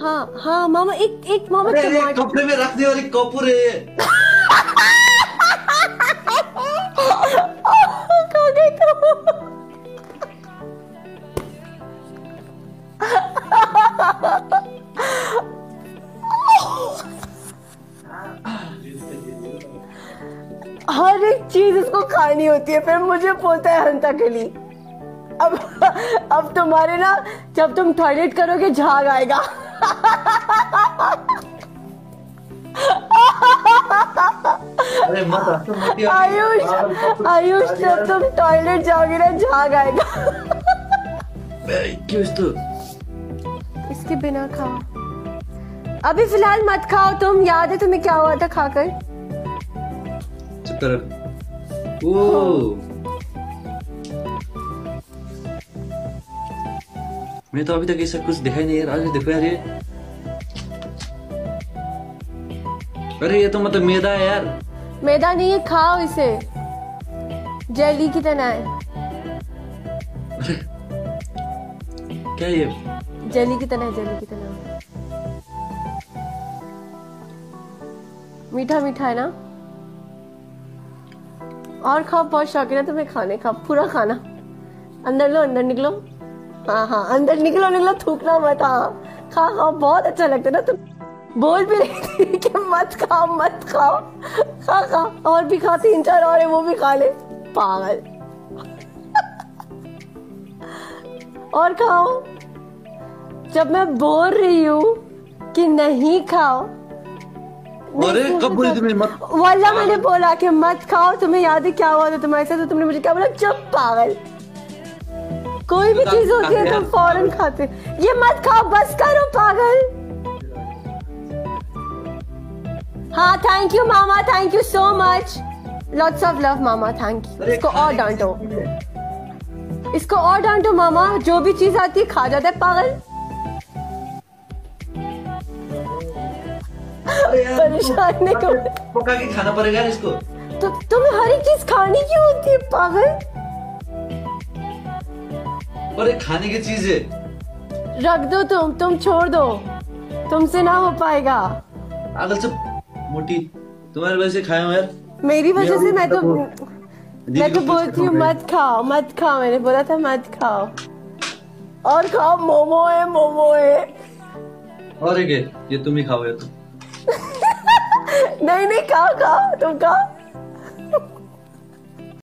हाँ हाँ मामा एक एक मामा टमाटर कपड़े में रखने वाली कपूर है। ये हर एक चीज़ उसको खानी होती है फिर मुझे बोलता है हंता के लिए। अब अब तुम्हारे ना जब तुम टॉयलेट करोगे झाग आएगा। ही। आयुष आयुष जब तुम टॉयलेट जाओगे ना झाग आएगा। क्यों इस तो इसके बिना खाओ। अभी फ़िलहाल मत खाओ तुम याद है तुम्हें क्या हुआ था खाकर? चुप कर। ओ मैं तो अभी तक ऐसा कुछ दिखाई नहीं यार आज देखो यार ये अरे ये तो मतलब मैदा है यार। मैदा नहीं है खाओ इसे। जेली की तरह है। क्या ये? जेली की तरह है जेली की तरह। मीठा मीठा है ना? और खाओ बहुत शौकीन है तुम्हें खाने का पूरा खाना। अंदर लो अंदर निकलो। हाँ हाँ अंदर निकलो निकलो थूकना मत हाँ। खा खाओ बहुत अच्छा लगता है ना तुम। बोल भी रही थी कि मत खाओ मत खाओ खा खा और भी खा तीन चार और है वो भी खा ले। पागल। और खाओ। जब मैं बोल रही हूँ कि नहीं खाओ अरे कब बोली तुमने मत वाला मैंने बोला कि मत खाओ तुम्हें याद है क्या हुआ था? तुम्हारे साथ तो तुमने मुझे क्या बोला? चुप पागल। कोई भी चीज़ होती है तुम फ़ौरन खाते ये मत खाओ बस करो पागल। हाँ thank you mama thank you so much lots of love mama thank you इसको और डांटो। इसको और डांटो मामा जो भी चीज़ आती है खा जाता है पागल। परेशान नहीं कर। पका के खाना पड़ेगा इसको। तो तुम्हें हर एक चीज़ खानी क्यों होती है पागल? अरे खाने की चीज़ है। रख दो तुम तुम छोड़ दो। तुमसे ना हो पाएगा। पागल से मोटी तुम्हारे वजह से खाया यार। मेरी वजह से मैं तो मैं तो बोलती हूँ मत खाओ मत खाओ मैंने बोला था मत खाओ। और खाओ मोमो है मोमो है। और एक ये तुम ही खाओ यार नहीं नहीं खाओ खाओ तुम खाओ।